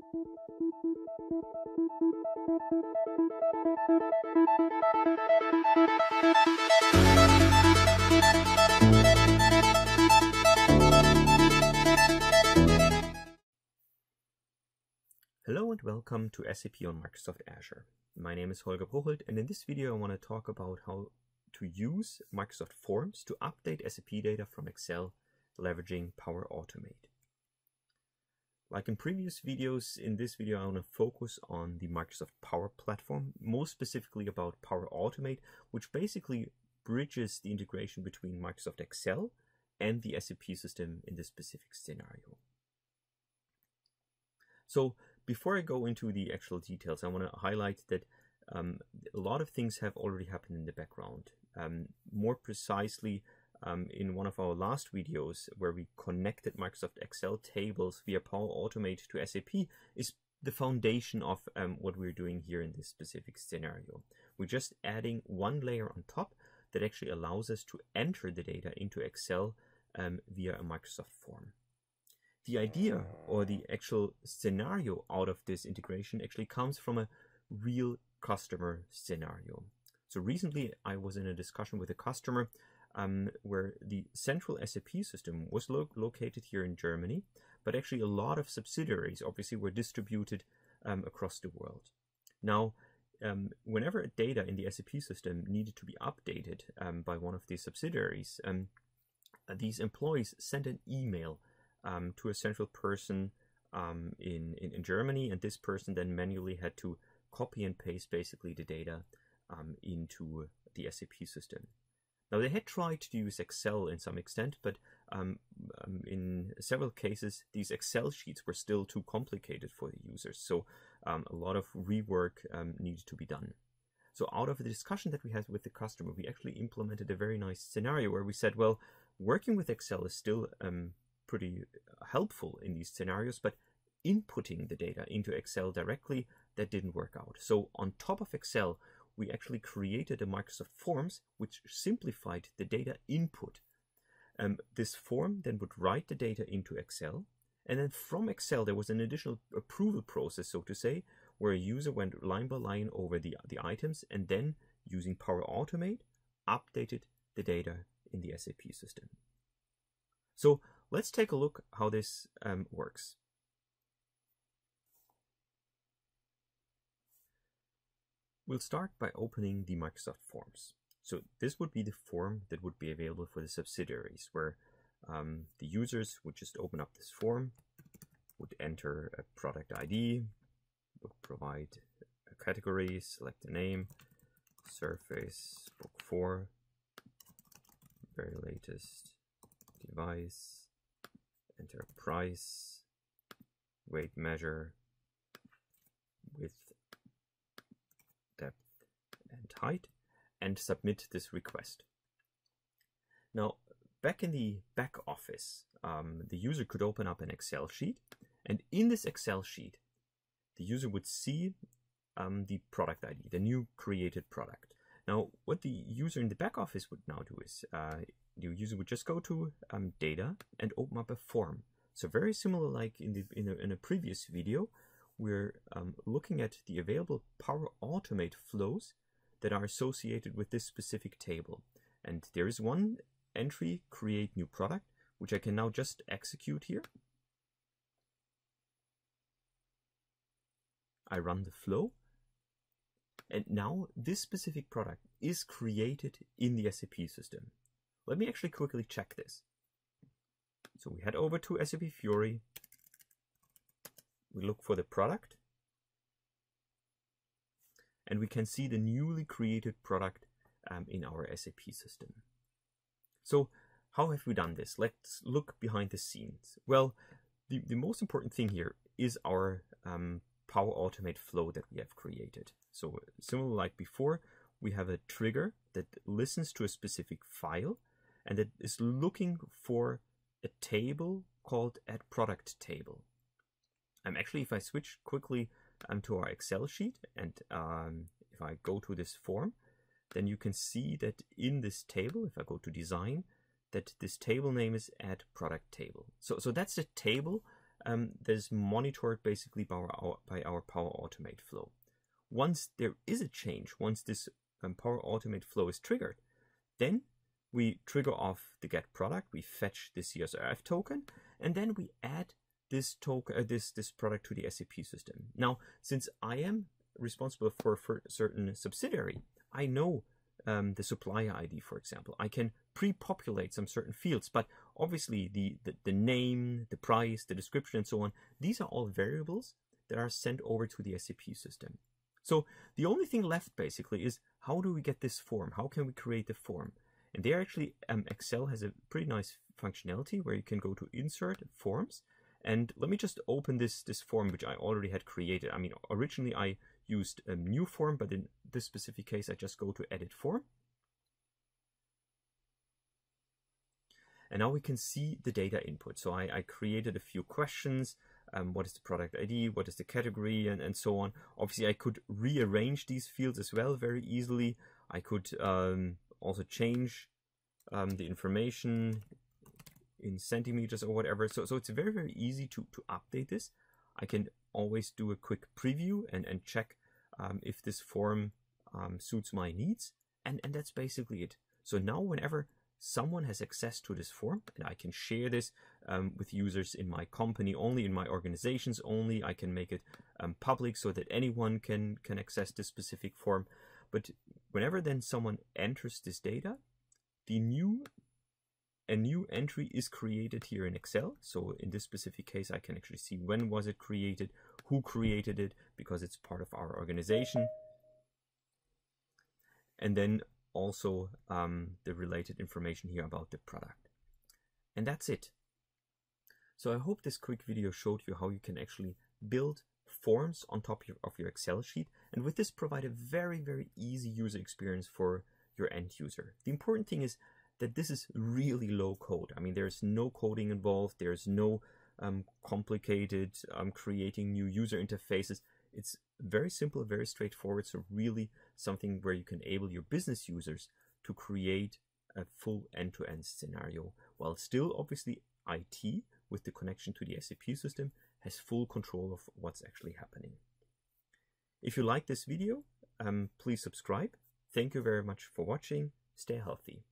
Hello and welcome to SAP on Microsoft Azure. My name is Holger Bruchelt and in this video I want to talk about how to use Microsoft Forms to update SAP data from Excel leveraging Power Automate. Like in previous videos, in this video I want to focus on the Microsoft Power Platform, more specifically about Power Automate, which basically bridges the integration between Microsoft Excel and the SAP system in this specific scenario. So before I go into the actual details, I want to highlight that um, a lot of things have already happened in the background. Um, more precisely, um, in one of our last videos where we connected Microsoft Excel tables via Power Automate to SAP is the foundation of um, what we're doing here in this specific scenario. We're just adding one layer on top that actually allows us to enter the data into Excel um, via a Microsoft form the idea or the actual scenario out of this integration actually comes from a real customer scenario. So recently I was in a discussion with a customer um, where the central SAP system was lo located here in Germany, but actually a lot of subsidiaries obviously were distributed um, across the world. Now, um, whenever data in the SAP system needed to be updated um, by one of these subsidiaries, um, these employees sent an email um, to a central person in, in, in, Germany, and this person then manually had to copy and paste basically the data into the SAP system. Now they had tried to use Excel in some extent, but um, um, in several cases these Excel sheets were still too complicated for the users, so um, a lot of rework needed to be done. So out of the discussion that we had with the customer, we actually implemented a very nice scenario where we said, well, working with Excel is still um, pretty helpful in these scenarios, but inputting the data into Excel directly, that didn't work out. So on top of Excel, we actually created a Microsoft Forms which simplified the data input. Um, this form then would write the data into Excel, and then from Excel there was an additional approval process, so to say, where a user went line by line over the, the items and then using Power Automate, updated the data in the SAP system. So Let's take a look how this um, works. We'll start by opening the Microsoft Forms. So this would be the form that would be available for the subsidiaries where um, the users would just open up this form, would enter a product ID, would provide a category, select a name, Surface Book 4, very latest device, enter price, weight measure, height, and submit this request. Now, back in the back office, um, the user could open up an Excel sheet, and in this Excel sheet, the user would see um, the product ID, the new created product. Now, what the user in the back office would now do is uh, the user would just go to um, data and open up a form. So very similar like in, the, in, a, in a previous video, we're um, looking at the available Power Automate flows that are associated with this specific table. And there is one entry, create new product, which I can now just execute here. I run the flow. And now this specific product is created in the SAP system. Let me actually quickly check this. So we head over to SAP Fiori. We look for the product. And we can see the newly created product um, in our SAP system. So how have we done this? Let's look behind the scenes. Well, the, the most important thing here is our um, Power Automate flow that we have created. So similar like before, we have a trigger that listens to a specific file and it is looking for a table called add product table. Um, actually, if I switch quickly um, to our Excel sheet and um, if I go to this form, then you can see that in this table, if I go to design, that this table name is add product table. So, so that's the table um, that is monitored basically by our, by our Power Automate flow. Once there is a change, once this um, Power Automate flow is triggered, then we trigger off the get product, we fetch the CSRF token, and then we add this token, uh, this this product to the SAP system. Now, since I am responsible for, for a certain subsidiary, I know um, the supplier ID, for example. I can pre-populate some certain fields, but obviously the, the, the name, the price, the description, and so on, these are all variables that are sent over to the SAP system. So the only thing left basically is how do we get this form? How can we create the form? And there actually um, Excel has a pretty nice functionality where you can go to insert forms. And let me just open this, this form, which I already had created. I mean, originally I used a new form, but in this specific case, I just go to edit form. And now we can see the data input. So I, I created a few questions. Um, what is the product ID? What is the category? And, and so on. Obviously, I could rearrange these fields as well very easily. I could um, also change um, the information in centimeters or whatever. So, so it's very, very easy to, to update this. I can always do a quick preview and, and check um, if this form um, suits my needs. And, and that's basically it. So now whenever someone has access to this form and I can share this um, with users in my company only, in my organizations only, I can make it um, public so that anyone can, can access this specific form. But whenever then someone enters this data, the new a new entry is created here in Excel. So in this specific case, I can actually see when was it created, who created it, because it's part of our organization. And then also um, the related information here about the product. And that's it. So I hope this quick video showed you how you can actually build forms on top of your Excel sheet and with this provide a very, very easy user experience for your end user. The important thing is that this is really low code. I mean, there's no coding involved. There's no um, complicated um, creating new user interfaces. It's very simple, very straightforward. So really something where you can enable your business users to create a full end-to-end scenario while still obviously IT with the connection to the SAP system has full control of what's actually happening. If you like this video, um, please subscribe. Thank you very much for watching. Stay healthy.